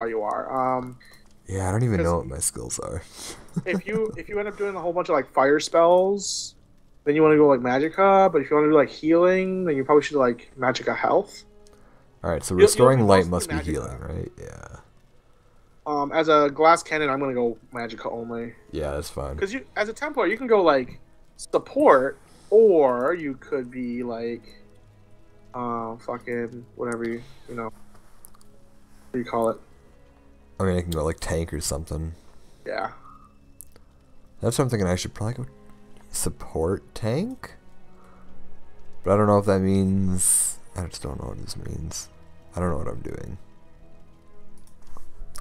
how you are. Um, Yeah, I don't even know what my skills are. if you if you end up doing a whole bunch of like fire spells, then you want to go like Magicka. But if you want to do like healing, then you probably should do like Magicka Health. All right, so You'll- you'll restoring light must be healing, right? Yeah. Um, as a glass cannon, I'm gonna go Magicka only. Yeah, that's fine. Because you, as a Templar, you can go like support, or you could be like, uh, fucking whatever you you know. What do you call it? I mean, I can go like tank or something. Yeah. That's what I'm thinking. I should probably go support tank. But I don't know if that means. I just don't know what this means. I don't know what I'm doing.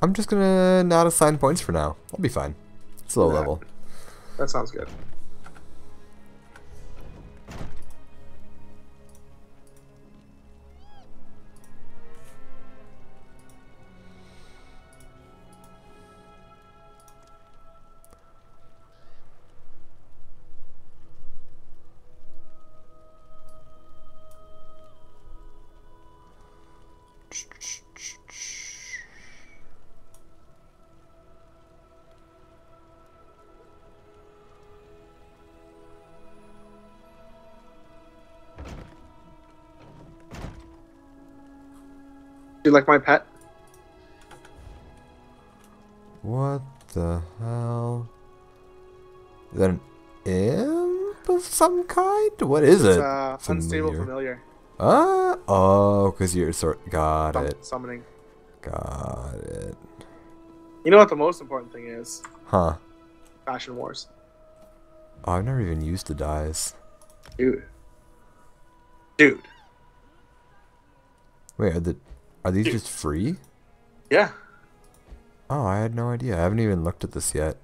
I'm just gonna not assign points for now. I'll be fine. It's low level. That sounds good. You like my pet? What the hell? Is that an imp of some kind? What is It's it? uh, unstable Familiar. familiar. Ah, oh, because you're sort. Got Sum- it. Summoning. Got it. You know what the most important thing is? Huh. Fashion Wars. Oh, I've never even used the dice. Dude. Dude. Wait, are the are these Dude. just free? Yeah. Oh, I had no idea. I haven't even looked at this yet.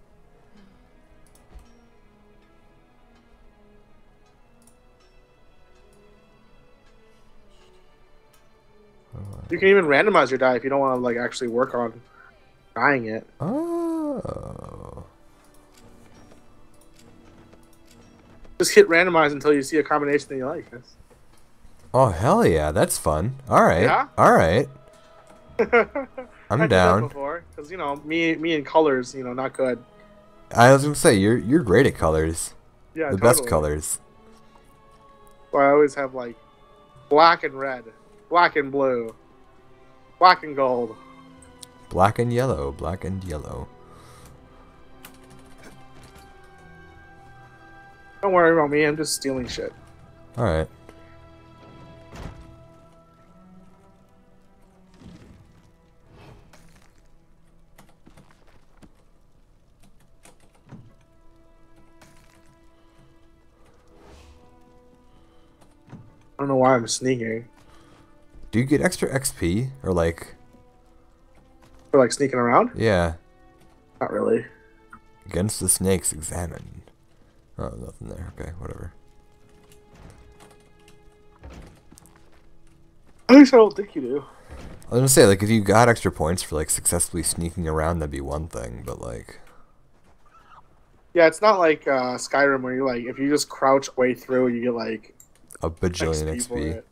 You can even randomize your die if you don't want to like actually work on dying it. Oh. Just hit randomize until you see a combination that you like. That's- Oh hell yeah, that's fun. All right. Yeah? All right. I'm I did that down. before because you know me me and colors you know not good. I was gonna say you're you're great at colors. Yeah, the best colors. So I always have like black and red, black and blue, black and gold. Black and yellow. Black and yellow. Don't worry about me. I'm just stealing shit. All right. I don't know why I'm sneaking. Do you get extra XP or like? For like sneaking around? Yeah. Not really. Against the snakes, examine. Oh, nothing there. Okay, whatever. At least I don't think you do. I was gonna say, like, if you got extra points for like successfully sneaking around, that'd be one thing. But like, Yeah, it's not like uh, Skyrim where you like if you just crouch way through, you get like a bajillion XP XP. it.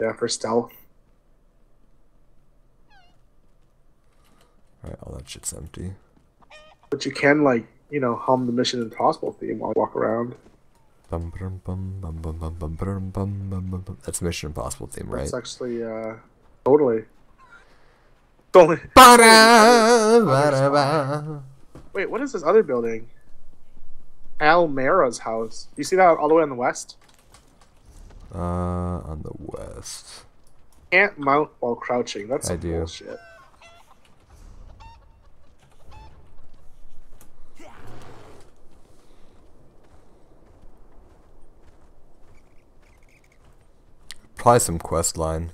Yeah, for stealth. Alright, all that shit's empty. But you can like you know hum the Mission Impossible theme while you walk around. Bum, bum, bum, bum, bum, bum, bum, bum, bum, bum, bum. That's Mission Impossible theme, right? That's actually uh, totally. It's only. Ba-da, ba-da-ba. Wait, what is this other building? Almera's house. You see that all the way on the west? Uh, on the west. Can't mount while crouching. That's I do. bullshit. Probably some quest line.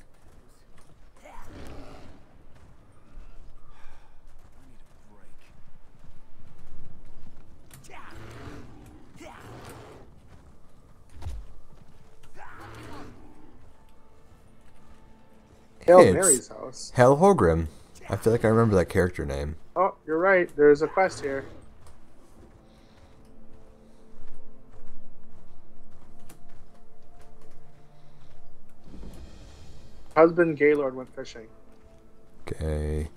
Hail Hey, Mary's house. Hel Hogrim. I feel like I remember that character name. Oh, you're right. There's a quest here. Husband Gaylord went fishing. Okay.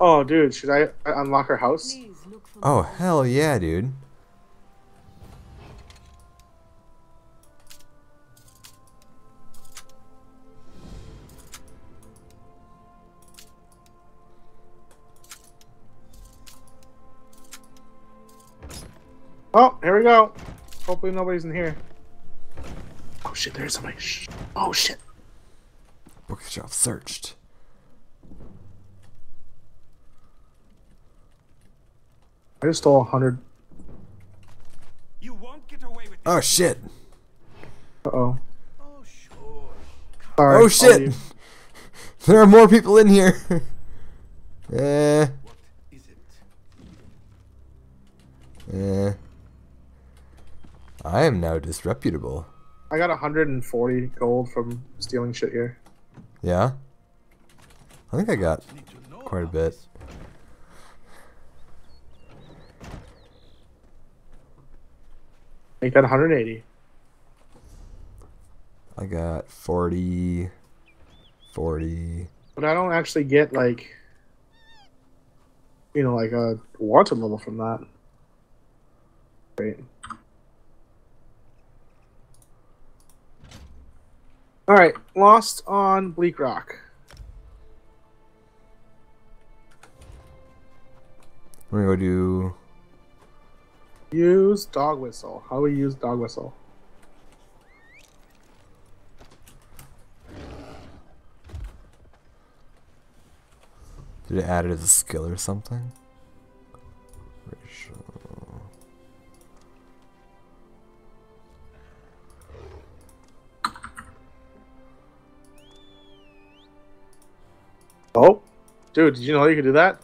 Oh, dude, should I I unlock her house? Please look for Oh, hell yeah, dude. Oh, here we go. Hopefully nobody's in here. Oh shit, there's somebody. Shh. Oh shit. Bookshelf searched. I just stole a hundred. You won't get away with this. Oh shit. Uh oh. Oh, sure. Sorry. Oh shit. There are more people in here. eh. What is it? Eh. I am now disreputable. I got 140 gold from stealing shit here. Yeah? I think I got Need to know quite a bit. Make that 180. I got 40 40 But I don't actually get like, you know, like a wanted level from that. Great. All right, lost on Bleakrock. We're gonna go do Use dog whistle. How do we use dog whistle? did it add it as a skill or something? Oh, dude, did you know you could do that?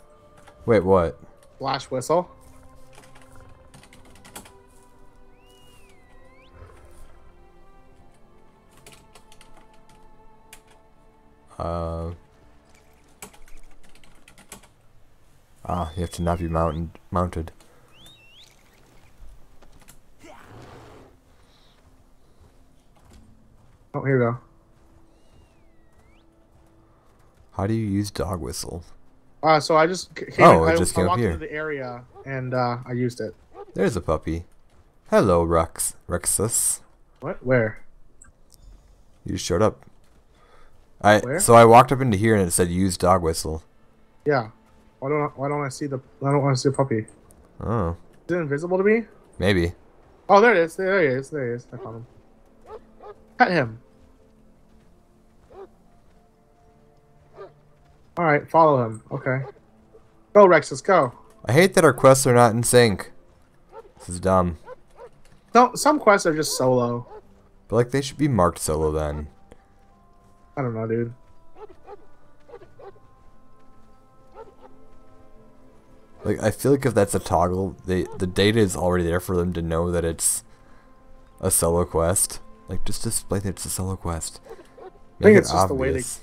Wait, what? Flash whistle. Uh Ah, you have to not be mounted mounted. Oh, here we go. How do you use dog whistle? Uh, so I just came. Oh, it I, just I came up walked here. into the area and uh, I used it. There's a puppy. Hello, Rex Rexus. What? Where? You just showed up. I Where? so I walked up into here and it said use dog whistle. Yeah. Why don't I, Why don't I see the? I don't want to see a puppy. Oh, Is it invisible to me? maybe. Oh, there it is. There he is. There he is. I found him. Pet him. All right, follow him. Okay. Go, Rex. Let's go. I hate that our quests are not in sync. This is dumb. Some some quests are just solo. But like they should be marked solo then. I don't know, dude. Like I feel like if that's a toggle, they the data is already there for them to know that it's a solo quest. Like just display that it's a solo quest. Make think it it's just the way they- obvious.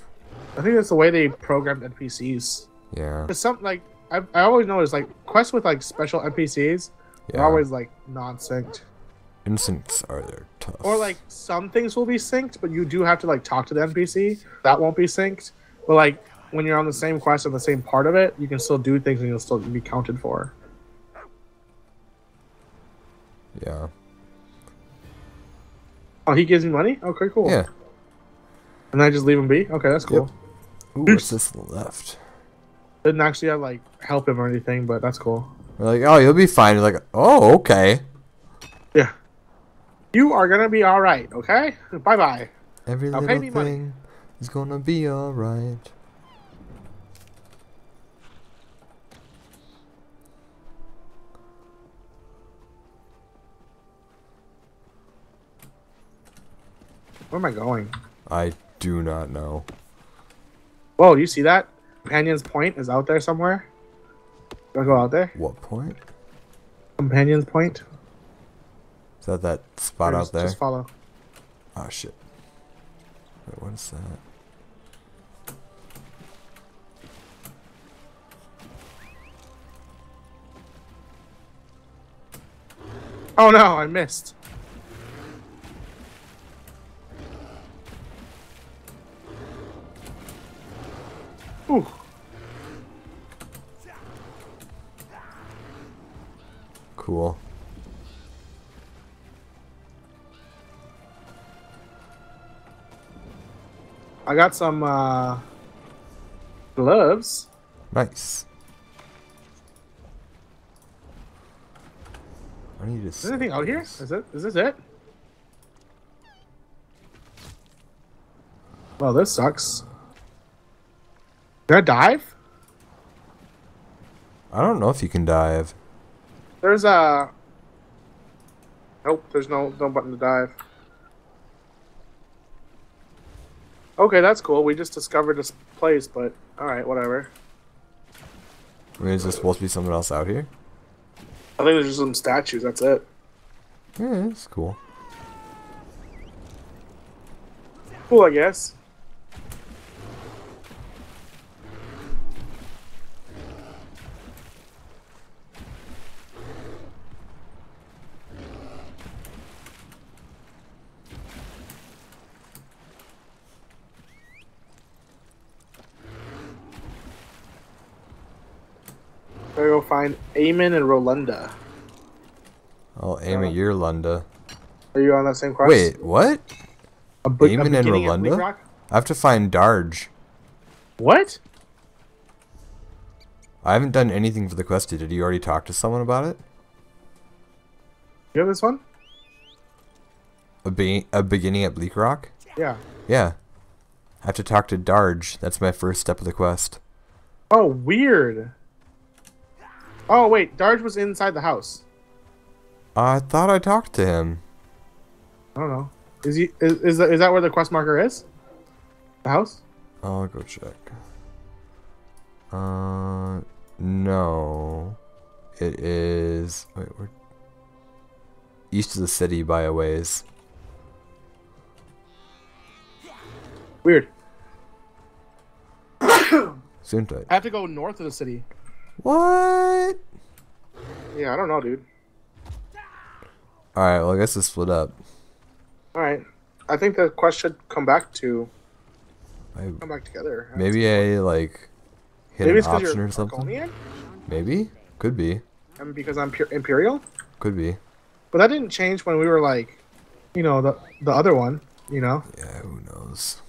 I think that's the way they programmed NPCs. Yeah. Cause some like I, I always notice like quests with like special NPCs Yeah. are always like non-synced. Instincts are there tough. Or like some things will be synced, but you do have to like talk to the NPC. That won't be synced. But like when you're on the same quest on the same part of it, you can still do things and you'll still be counted for. Yeah. Oh, he gives me money. Okay, cool. Yeah. And I just leave him be. Okay, that's cool. Ooh, what's this left? Didn't actually have like help him or anything, but that's cool. We're like, oh, you'll be fine. You're like, oh, okay. Yeah. You are gonna be all right. Okay. Bye bye. Every Now little me money. thing is gonna be alright. Where am I going? I do not know. Whoa, you see that? Companion's Point is out there somewhere. Do I go out there? What point? Companion's Point. Is that that spot Or out there? Just follow. Oh shit. Wait, what is that? Oh no, I missed. Cool. I got some uh, gloves. Nice. I need to. Is there anything out here? Is it? Is this it? Well, this sucks. Did I dive? I don't know if you can dive. There's a. Nope. There's no no button to dive. Okay, that's cool. We just discovered this place, but all right, whatever. I mean, is there supposed to be someone else out here? I think there's just some statues. That's it. Yeah, it's cool. Cool, I guess. Gotta go find Eamon and Rolanda. I'll oh, uh, aim at your Lunda. Are you on that same quest? Wait, what? a, bu- Eamon and beginning of Bleak Rolanda? I have to find Darge. What? I haven't done anything for the quest. Did you already talk to someone about it? You have this one? A, be- a beginning at Bleakrock? Yeah. Yeah. I have to talk to Darge. That's my first step of the quest. Oh, weird. Oh wait, Darge was inside the house. I thought I talked to him. I don't know. Is he? Is is that, is that where the quest marker is? The house? I'll go check. Uh, no. It is. Wait, where? East of the city by a ways. Weird. Soon. I have to go north of the city. What? Yeah, I don't know, dude. Alright, well, I guess it's split up. All right. I think the quest should come back to I, come back together. maybe I, like, hit Maybe an option or something? Draconian, Maybe? Could be. and because I'm pure Imperial. Could be. But that didn't change when we were like, you know, the the other one. You know, Yeah, who knows?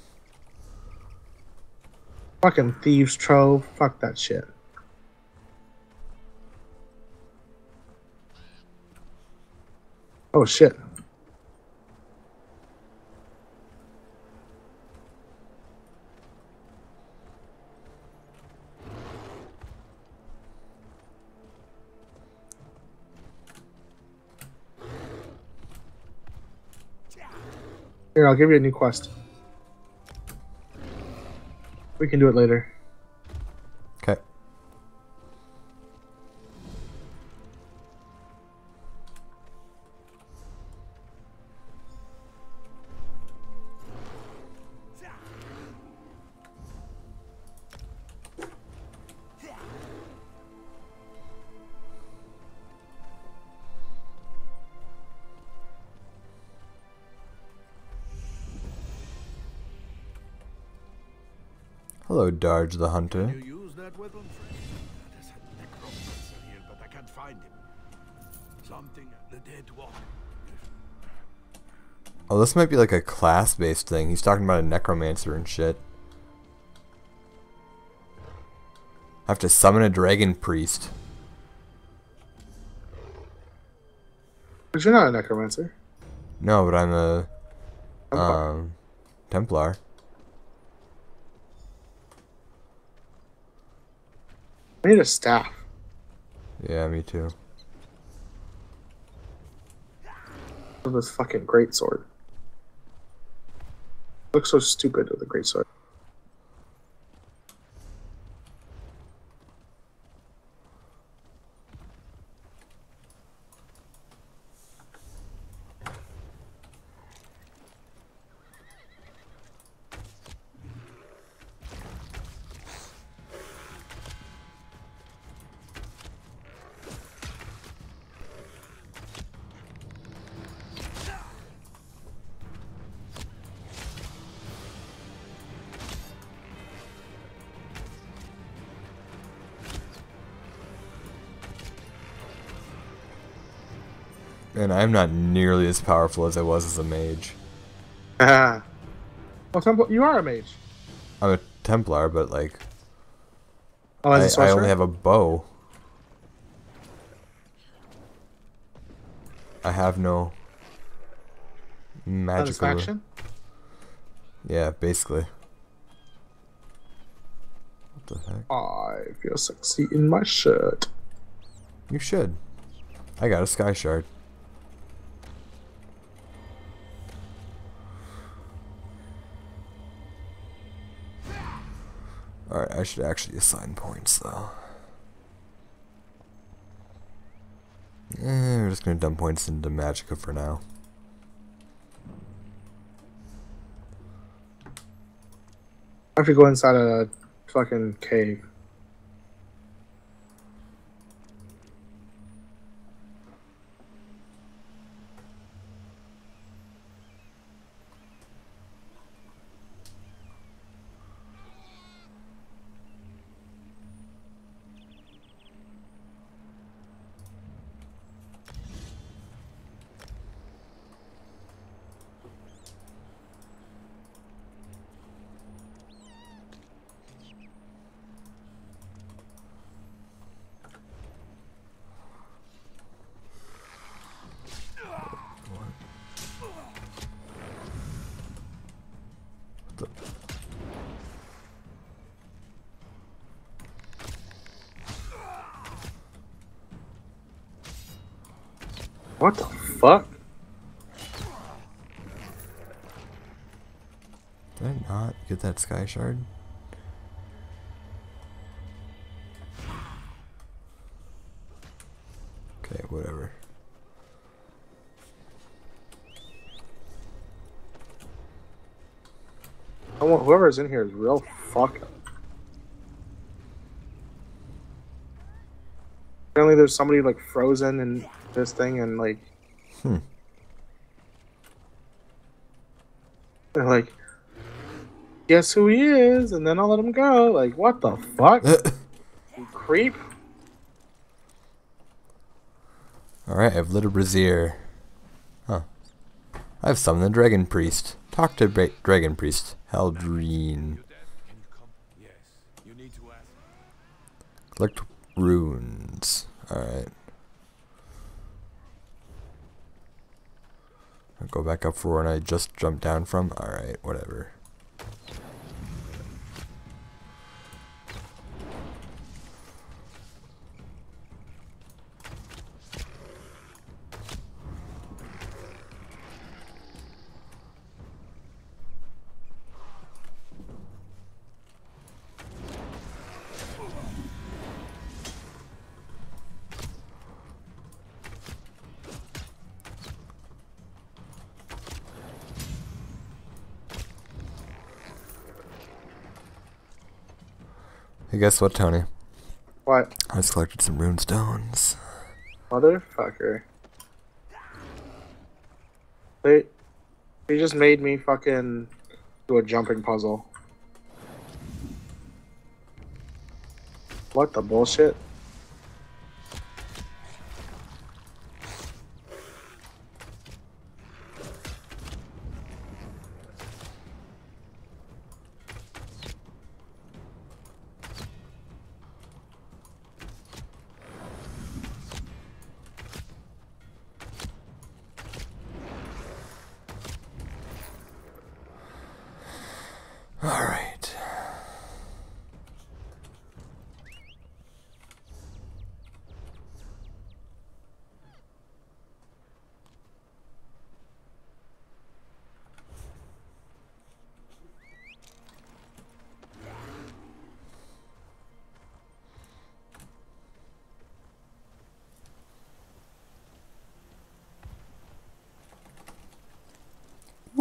fucking thieves trove. Fuck that shit. Oh shit. Here, I'll give you a new quest. We can do it later. The dead walk. Oh, this might be like a class-based thing. He's talking about a necromancer and shit. I have to summon a dragon priest. But you're not a necromancer. No, but I'm a Templar. um Templar. I need a staff. Yeah, me too. This fucking great sword. Looks so stupid with a great sword. And I'm not nearly as powerful as I was as a mage. Ah. Well, Temple, you are a mage. I'm a Templar, but like Oh, I, I only have a bow. I have no magical. satisfaction. Yeah, basically. What the heck? I feel sexy in my shirt. You should. I got a sky shard. Alright, I should actually assign points though. Eh, we're just gonna dump points into Magicka for now. I have to go inside a fucking cave. What the fuck? Did I not get that sky shard? Okay, whatever. I want whoever's in here is real fucking. Apparently, there's somebody like frozen in this thing, and like, Hmm. they're like, guess who he is, and then I'll let him go. Like, what the fuck, you creep? Alright, I've lit a brazier. Huh. I've summoned the Dragon Priest. Talk to Bra- Dragon Priest. Haldreen. Can you come? Yes. You need to ask. Collect runes. Alright. Go back up for where I just jumped down from. Alright, whatever. Hey, guess what, Tony? What, I just collected some rune stones. motherfucker? They, they just made me fucking do a jumping puzzle. What the bullshit?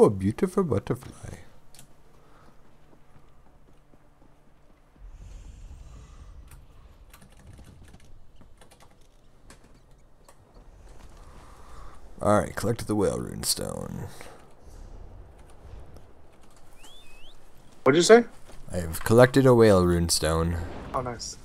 A beautiful butterfly. Alright, collected the whale rune stone. What'd you say? I have collected a whale rune stone. Oh, nice.